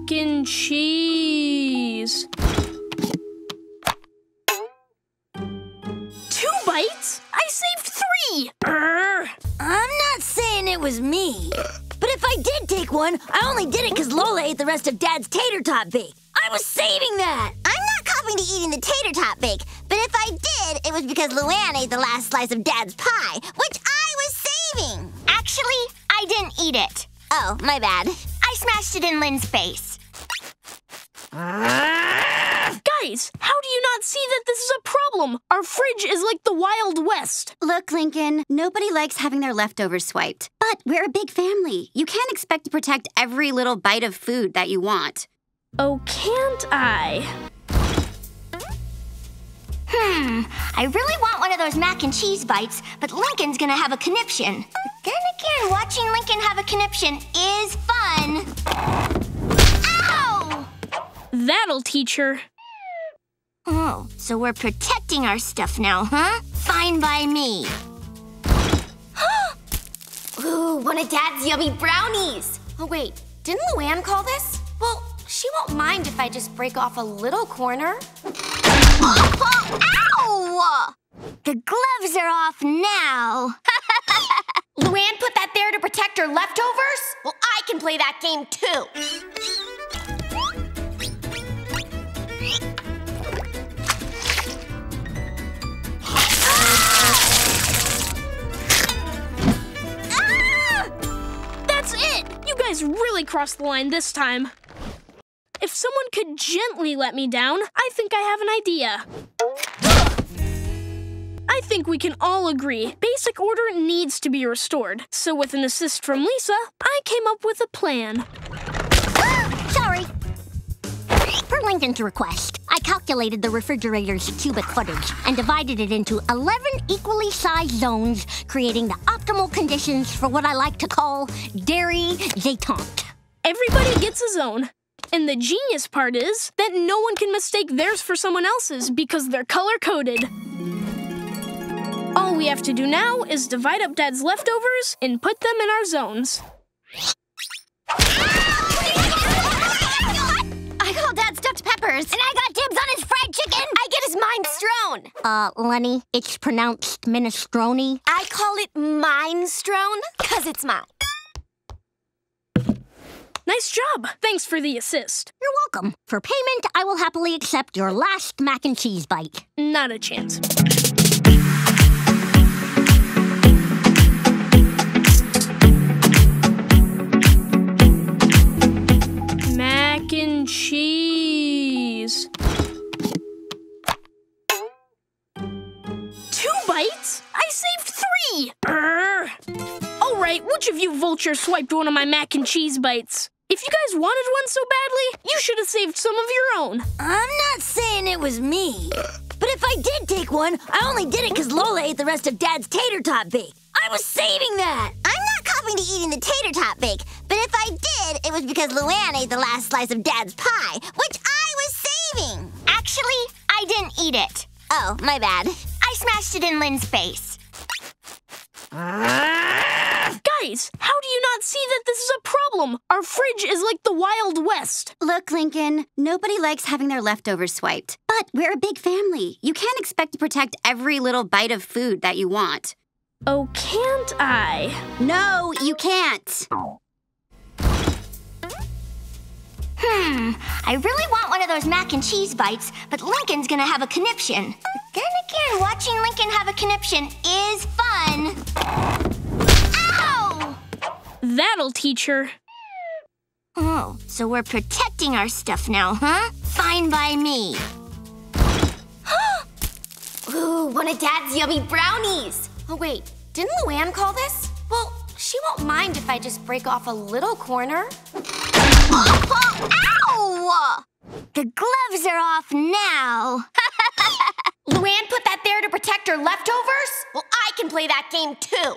Mac and cheese. Two bites? I saved three! Urgh. I'm not saying it was me. But if I did take one, I only did it because Lola ate the rest of Dad's tater tot bake. I was saving that. I'm not copying to eating the tater tot bake, but if I did, it was because Luan ate the last slice of Dad's pie, which I was saving. Actually, I didn't eat it. Oh, my bad. I smashed it in Lynn's face. Guys, how do you not see that this is a problem? Our fridge is like the Wild West. Look, Lincoln, nobody likes having their leftovers swiped. But we're a big family. You can't expect to protect every little bite of food that you want. Oh, can't I? Hmm, I really want one of those mac and cheese bites, but Lincoln's gonna have a conniption. Then again, watching Lincoln have a conniption is fun. That'll teach her. Oh, so we're protecting our stuff now, huh? Fine by me. Ooh, one of Dad's yummy brownies. Oh, wait, didn't Luan call this? Well, she won't mind if I just break off a little corner. Oh, Ow! The gloves are off now. Luan put that there to protect her leftovers? Well, I can play that game too. Really crossed the line this time. If someone could gently let me down, I think I have an idea. I think we can all agree basic order needs to be restored. So, with an assist from Lisa, I came up with a plan. Sorry. Per Lincoln's request, I calculated the refrigerator's cubic footage and divided it into 11 equally sized zones, creating the optimal conditions for what I like to call dairy détente. Everybody gets a zone. And the genius part is that no one can mistake theirs for someone else's because they're color coded. All we have to do now is divide up Dad's leftovers and put them in our zones. I call Dad stuffed peppers. And I got dibs on his fried chicken! I get his minestrone. Uh, Leni, it's pronounced minestrone. I call it minestrone because it's mine. Nice job. Thanks for the assist. You're welcome. For payment, I will happily accept your last mac and cheese bite. Not a chance. Mac and cheese. Two bites? I saved three! Urgh. All right, which of you vultures swiped one of my mac and cheese bites? If you guys wanted one so badly, you should have saved some of your own. I'm not saying it was me. But if I did take one, I only did it because Lola ate the rest of Dad's tater tot bake. I was saving that. I'm not copying to eating the tater tot bake, but if I did, it was because Luan ate the last slice of Dad's pie, which I was saving. Actually, I didn't eat it. Oh, my bad. I smashed it in Lynn's face. Ah! Guys, how do you not see that this is a problem? Our fridge is like the Wild West. Look, Lincoln, nobody likes having their leftovers swiped. But we're a big family. You can't expect to protect every little bite of food that you want. Oh, can't I? No, you can't. Hmm, I really want one of those mac and cheese bites, but Lincoln's gonna have a conniption. Then again, watching Lincoln have a conniption is fun. Ow! That'll teach her. Oh, so we're protecting our stuff now, huh? Fine by me. Ooh, one of Dad's yummy brownies. Oh, wait, didn't Luan call this? Well, she won't mind if I just break off a little corner. Oh, Ow! The gloves are off now. Luan put that there to protect her leftovers? Well, I can play that game too.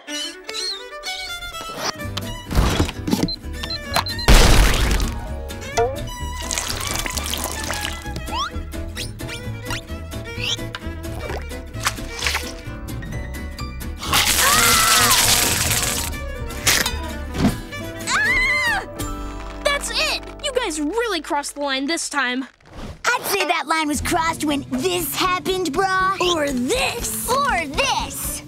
Guys really crossed the line this time. I'd say that line was crossed when this happened, brah. Or this. Or this.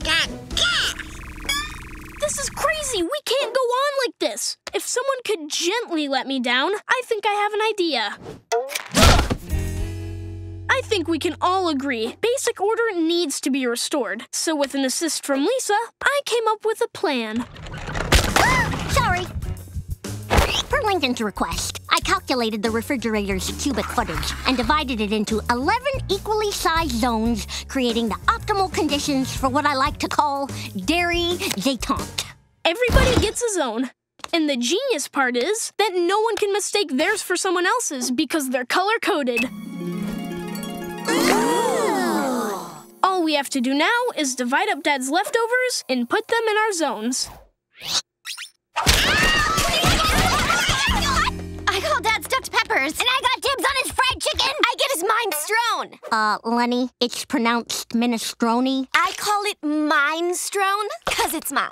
This is crazy. We can't go on like this. If someone could gently let me down, I think I have an idea. I think we can all agree basic order needs to be restored. So, with an assist from Lisa, I came up with a plan. Sorry. Per Lincoln's request, I calculated the refrigerator's cubic footage and divided it into 11 equally sized zones, creating the optimal conditions for what I like to call dairy détente. Everybody gets a zone. And the genius part is that no one can mistake theirs for someone else's because they're color coded. All we have to do now is divide up Dad's leftovers and put them in our zones. Uh, Leni, it's pronounced minestrone. I call it minestrone because it's mine.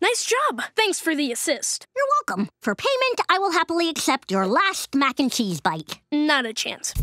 Nice job. Thanks for the assist. You're welcome. For payment, I will happily accept your last mac and cheese bite. Not a chance.